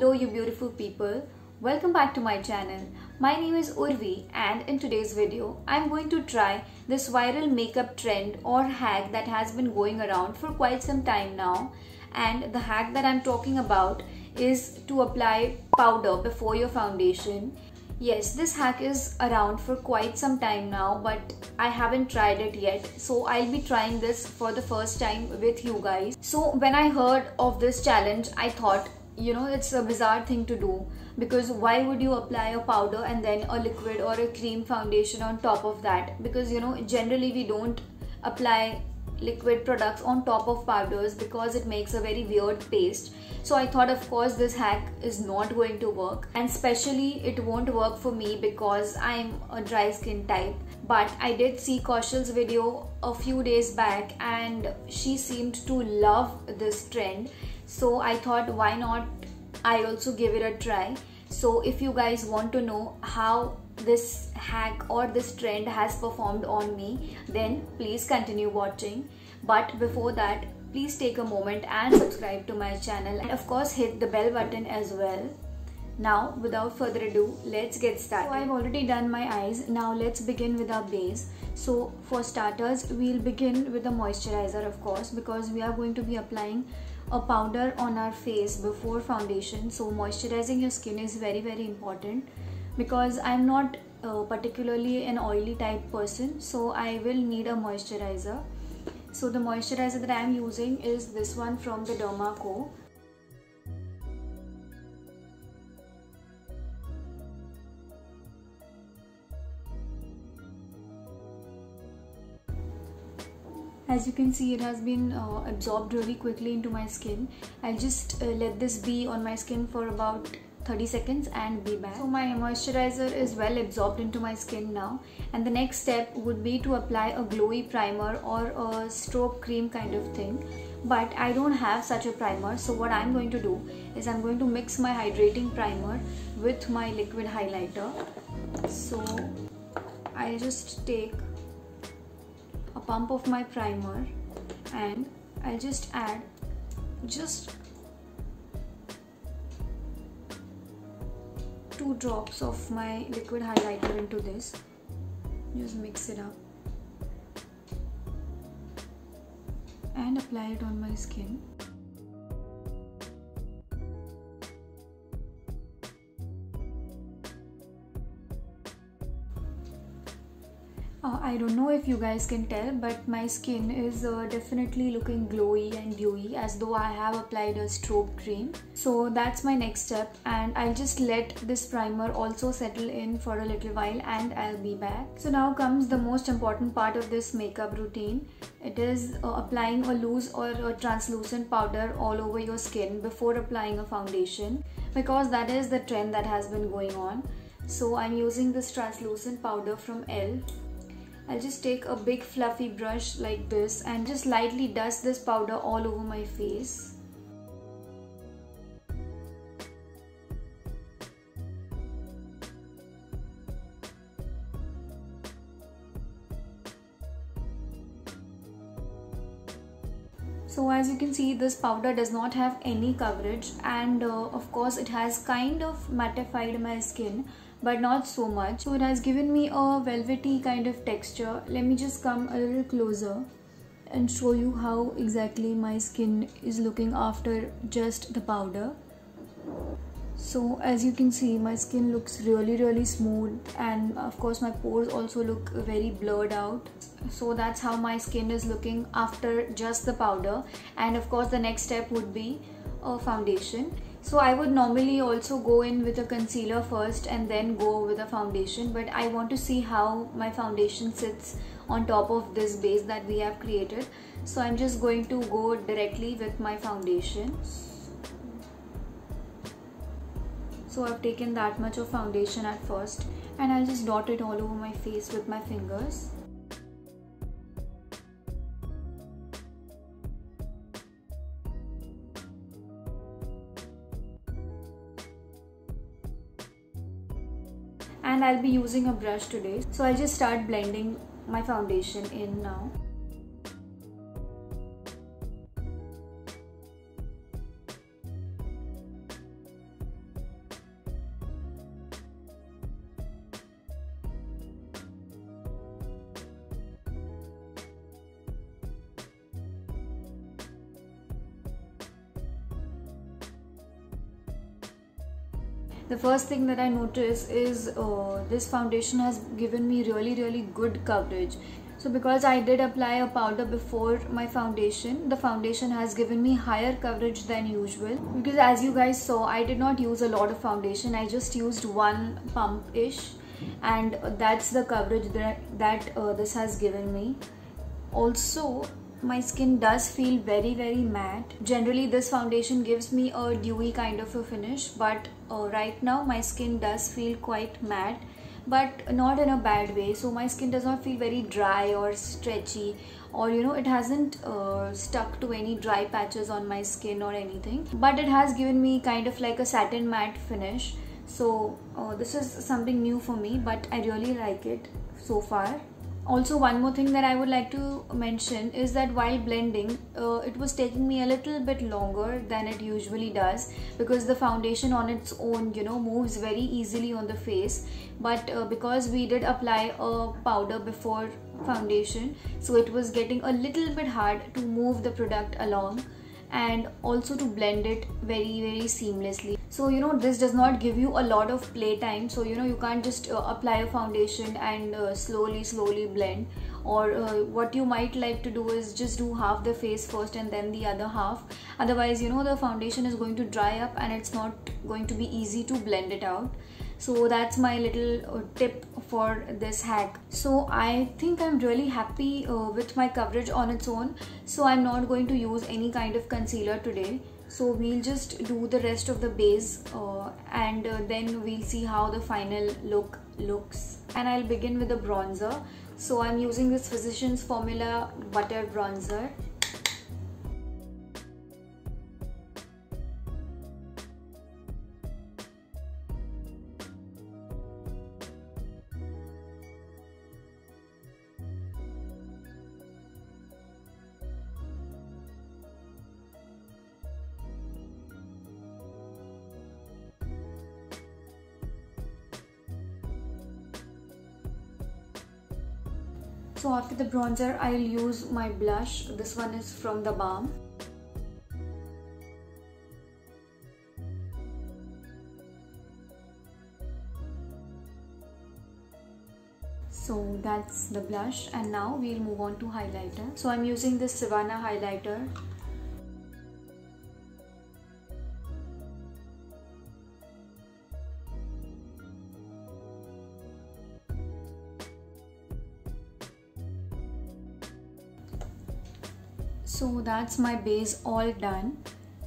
Hello you beautiful people. Welcome back to my channel. My name is Urvi and in today's video I'm going to try this viral makeup trend or hack that has been going around for quite some time now and the hack that I'm talking about is to apply powder before your foundation. Yes, this hack is around for quite some time now but I haven't tried it yet so I'll be trying this for the first time with you guys. So when I heard of this challenge I thought you know it's a bizarre thing to do. Because why would you apply a powder and then a liquid or a cream foundation on top of that? Because you know generally we don't apply liquid products on top of powders because it makes a very weird paste so i thought of course this hack is not going to work. And especially it won't work for me because i'm a dry skin type. But i did see Kaushal's video a few days back and she seemed to love this trend so i thought why not? I also give it a try. So if you guys want to know how this hack or this trend has performed on me then please continue watching. But before that please take a moment and subscribe to my channel and of course hit the bell button as well. Now without further ado let's get started. So i've already done my eyes. Now let's begin with our base. So for starters we'll begin with the moisturizer of course because we are going to be applying a powder on our face before foundation. So moisturizing your skin is very very important because I'm not uh, particularly an oily type person. So I will need a moisturizer. So the moisturizer that I am using is this one from the Derma Co as you can see it has been uh, absorbed really quickly into my skin. I'll just uh, let this be on my skin for about 30 seconds and be back. So my moisturizer is well absorbed into my skin now. And the next step would be to apply a glowy primer or a strobe cream kind of thing. But I don't have such a primer. So what I'm going to do is I'm going to mix my hydrating primer with my liquid highlighter. So I just take pump of my primer and I'll just add just two drops of my liquid highlighter into this. Just mix it up and apply it on my skin Uh, I don't know if you guys can tell but my skin is uh, definitely looking glowy and dewy as though I have applied a strobe cream. So that's my next step and I'll just let this primer also settle in for a little while and I'll be back. So now comes the most important part of this makeup routine. It is uh, applying a loose or a translucent powder all over your skin before applying a foundation because that is the trend that has been going on. So I'm using this translucent powder from ELLE I'll just take a big fluffy brush like this and just lightly dust this powder all over my face. so as you can see this powder does not have any coverage and uh, of course it has kind of mattified my skin but not so much. So it has given me a velvety kind of texture. Let me just come a little closer and show you how exactly my skin is looking after just the powder. So as you can see my skin looks really really smooth and of course my pores also look very blurred out. So that's how my skin is looking after just the powder. And of course the next step would be a foundation so I would normally also go in with a concealer first and then go with a foundation but I want to see how my foundation sits on top of this base that we have created. So I'm just going to go directly with my foundation. So I've taken that much of foundation at first and I'll just dot it all over my face with my fingers and I'll be using a brush today. So I'll just start blending my foundation in now the first thing that I notice is uh, this foundation has given me really really good coverage. So because I did apply a powder before my foundation the foundation has given me higher coverage than usual. Because as you guys saw I did not use a lot of foundation. I just used one pump ish and that's the coverage that, that uh, this has given me. Also my skin does feel very very matte. Generally this foundation gives me a dewy kind of a finish but uh, right now my skin does feel quite matte but not in a bad way. So my skin does not feel very dry or stretchy or you know it hasn't uh, stuck to any dry patches on my skin or anything but it has given me kind of like a satin matte finish. So uh, this is something new for me but I really like it so far also one more thing that I would like to mention is that while blending uh, it was taking me a little bit longer than it usually does because the foundation on its own you know moves very easily on the face. But uh, because we did apply a powder before foundation so it was getting a little bit hard to move the product along and also to blend it very very seamlessly. So you know this does not give you a lot of play time so you know you can't just uh, apply a foundation and uh, slowly slowly blend. Or uh, what you might like to do is just do half the face first and then the other half. Otherwise you know the foundation is going to dry up and it's not going to be easy to blend it out so that's my little uh, tip for this hack. So i think i'm really happy uh, with my coverage on its own. So i'm not going to use any kind of concealer today. So we'll just do the rest of the base uh, and uh, then we'll see how the final look looks. And i'll begin with the bronzer. So i'm using this Physicians Formula butter bronzer so after the bronzer I'll use my blush. This one is from the balm. So that's the blush. And now we'll move on to highlighter. So I'm using this Savannah highlighter so that's my base all done.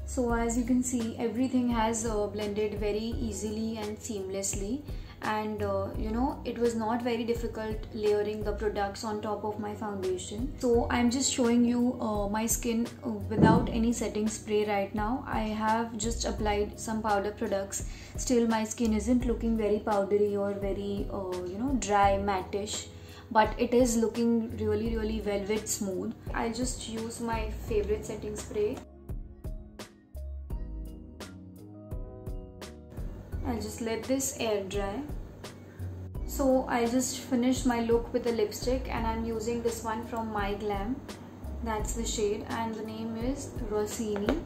So as you can see everything has uh, blended very easily and seamlessly. And uh, you know it was not very difficult layering the products on top of my foundation. So i'm just showing you uh, my skin uh, without any setting spray right now. I have just applied some powder products. Still my skin isn't looking very powdery or very uh, you know dry mattish but it is looking really really velvet smooth. I'll just use my favorite setting spray. I'll just let this air dry. So I just finished my look with a lipstick and I'm using this one from MyGlamm. That's the shade and the name is Rossini.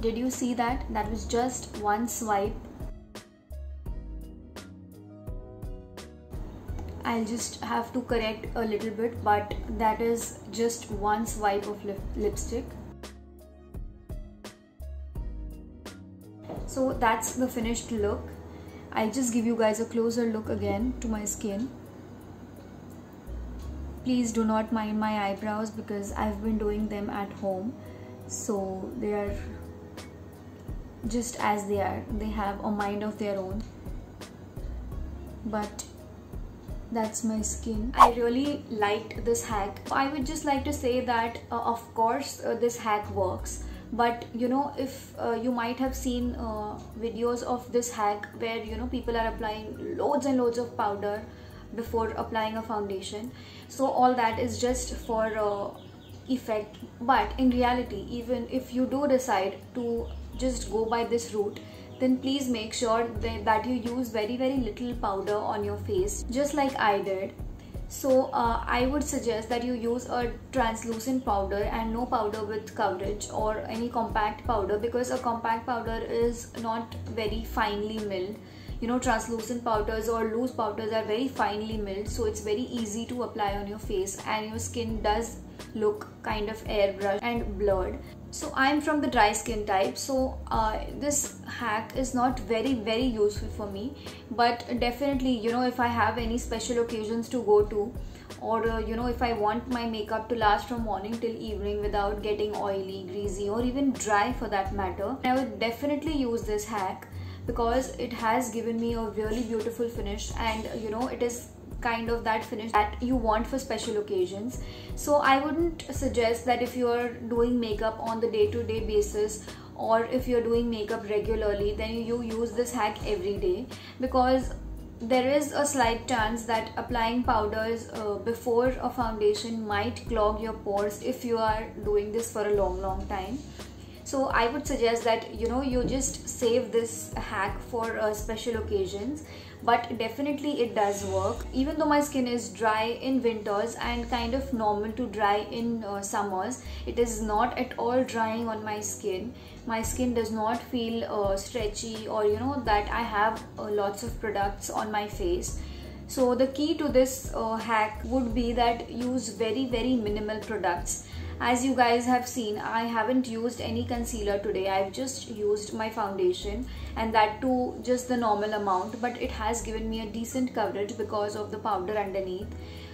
Did you see that? That was just one swipe I'll just have to correct a little bit but that is just one swipe of lip lipstick. So that's the finished look. I'll just give you guys a closer look again to my skin. Please do not mind my eyebrows because I've been doing them at home. So they are just as they are. They have a mind of their own. But that's my skin. I really liked this hack. I would just like to say that uh, of course uh, this hack works. But you know if uh, you might have seen uh, videos of this hack where you know people are applying loads and loads of powder before applying a foundation. So all that is just for uh, effect. But in reality even if you do decide to just go by this route then please make sure that, you use very very little powder on your face just like I did. So uh, I would suggest that you use a translucent powder and no powder with coverage or any compact powder because a compact powder is not very finely milled. You know translucent powders or loose powders are very finely milled so it's very easy to apply on your face and your skin does look kind of airbrushed and blurred so i'm from the dry skin type. So uh, this hack is not very very useful for me. But definitely you know if i have any special occasions to go to or uh, you know if i want my makeup to last from morning till evening without getting oily greasy or even dry for that matter i would definitely use this hack because it has given me a really beautiful finish. And you know it is kind of that finish that you want for special occasions. So i wouldn't suggest that if you're doing makeup on the day-to-day -day basis or if you're doing makeup regularly then you use this hack every day because there is a slight chance that applying powders uh, before a foundation might clog your pores if you are doing this for a long long time. So i would suggest that you know you just save this hack for uh, special occasions but definitely it does work. Even though my skin is dry in winters and kind of normal to dry in uh, summers it is not at all drying on my skin. My skin does not feel uh, stretchy or you know that i have uh, lots of products on my face. So the key to this uh, hack would be that use very very minimal products as you guys have seen I haven't used any concealer today. I've just used my foundation and that too just the normal amount but it has given me a decent coverage because of the powder underneath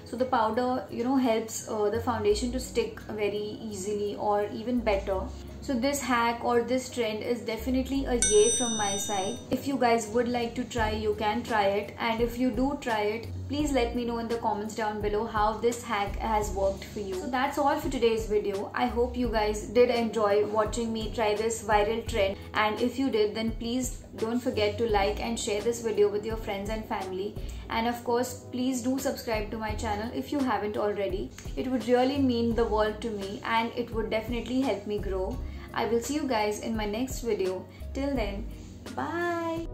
so the powder you know helps uh, the foundation to stick very easily or even better so this hack or this trend is definitely a yay from my side. If you guys would like to try, you can try it. And if you do try it, please let me know in the comments down below how this hack has worked for you. So that's all for today's video. I hope you guys did enjoy watching me try this viral trend. And if you did, then please don't forget to like and share this video with your friends and family. And of course, please do subscribe to my channel if you haven't already. It would really mean the world to me and it would definitely help me grow. I will see you guys in my next video. Till then, bye.